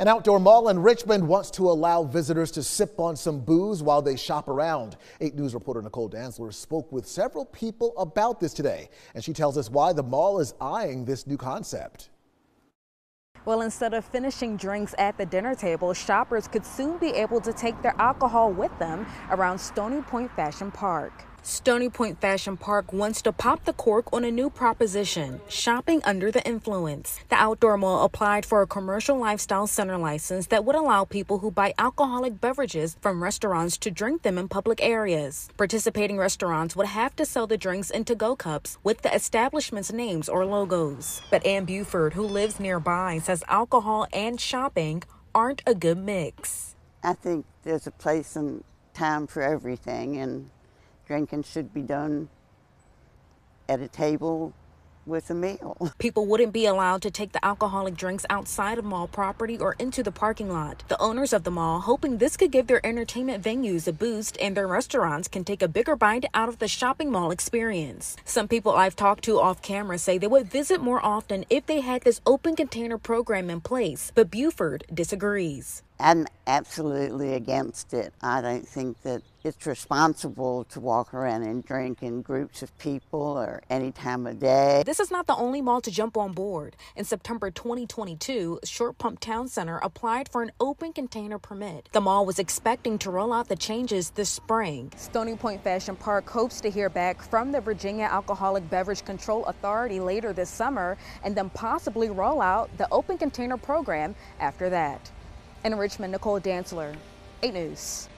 An outdoor mall in Richmond wants to allow visitors to sip on some booze while they shop around. 8 News reporter Nicole Dantzler spoke with several people about this today, and she tells us why the mall is eyeing this new concept. Well, instead of finishing drinks at the dinner table, shoppers could soon be able to take their alcohol with them around Stony Point Fashion Park. Stony Point Fashion Park wants to pop the cork on a new proposition shopping under the influence. The outdoor mall applied for a commercial lifestyle center license that would allow people who buy alcoholic beverages from restaurants to drink them in public areas. Participating restaurants would have to sell the drinks in to go cups with the establishment's names or logos. But Ann Buford, who lives nearby, says alcohol and shopping aren't a good mix. I think there's a place and time for everything, and drinking should be done at a table with a meal. People wouldn't be allowed to take the alcoholic drinks outside of mall property or into the parking lot. The owners of the mall hoping this could give their entertainment venues a boost and their restaurants can take a bigger bite out of the shopping mall experience. Some people I've talked to off camera say they would visit more often if they had this open container program in place, but Buford disagrees. I'm absolutely against it. I don't think that it's responsible to walk around and drink in groups of people or any time of day. This is not the only mall to jump on board. In September 2022, Short Pump Town Center applied for an open container permit. The mall was expecting to roll out the changes this spring. Stony Point Fashion Park hopes to hear back from the Virginia Alcoholic Beverage Control Authority later this summer and then possibly roll out the open container program after that. In Richmond, Nicole Dantzler, 8 News.